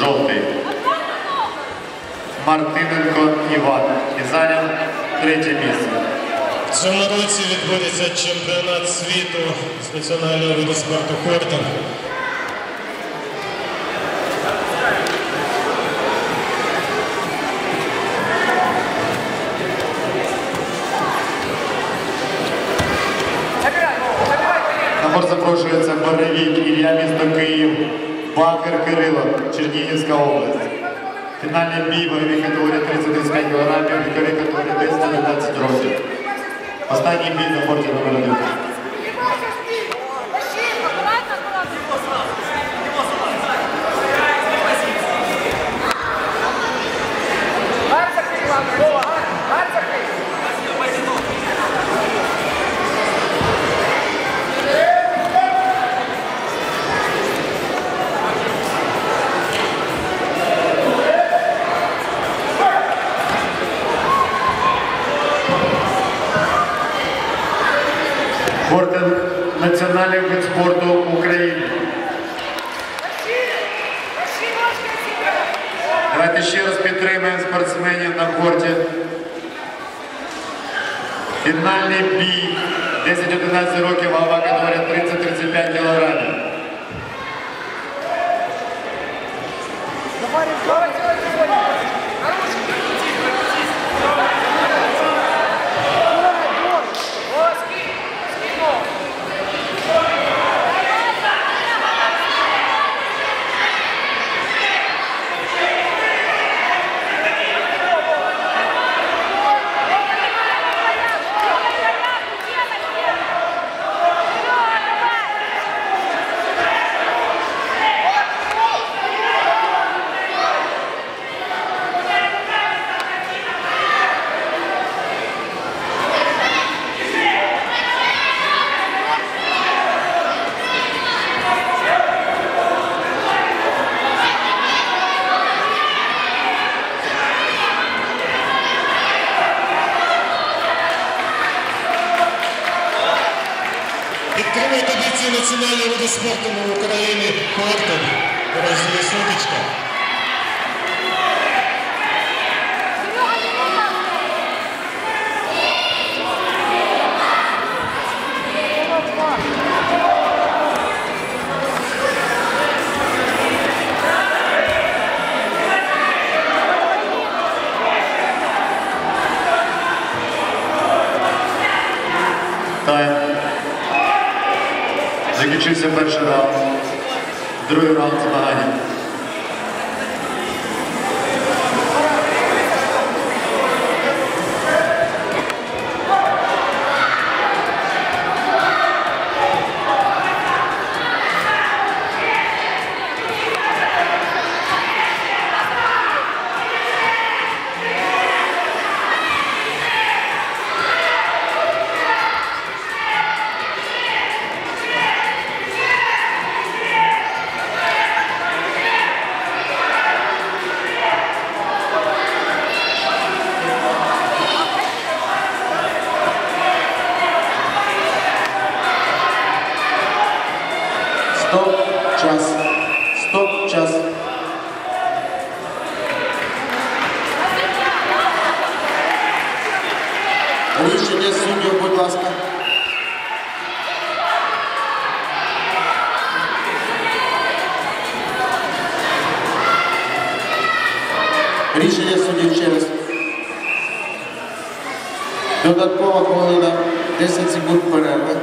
6-1 переміг жовтий. Мартиненко Іван і зайняв третє місце. В цьому році відбудеться чемпіонат світу з національного виду спорту Хортон. На борт запрошується Боревік Ілля місто Київ, Бакер Кирило, Чернігівська область. Фінальний бій ваговій категорії 30-35 кг, віковій категорії 10-11 років. Останній бій на борті номер 1. Борти національний вид спорту України. Давайте ще раз підтримаємо спортсменів на борті. Фінальний бій 10-11 років, вагова категорія 30-35 кілограмів. Підтримуйте бійці національного виду спорту на України Хортон. Дорогі сутичка. Закінчився перший раунд. Другий раунд змагання. Стоп, час. Стоп, час. Рішення суддів, будь ласка. Рішення суддів через. Додаткова хвилина, 10 секунд перерви.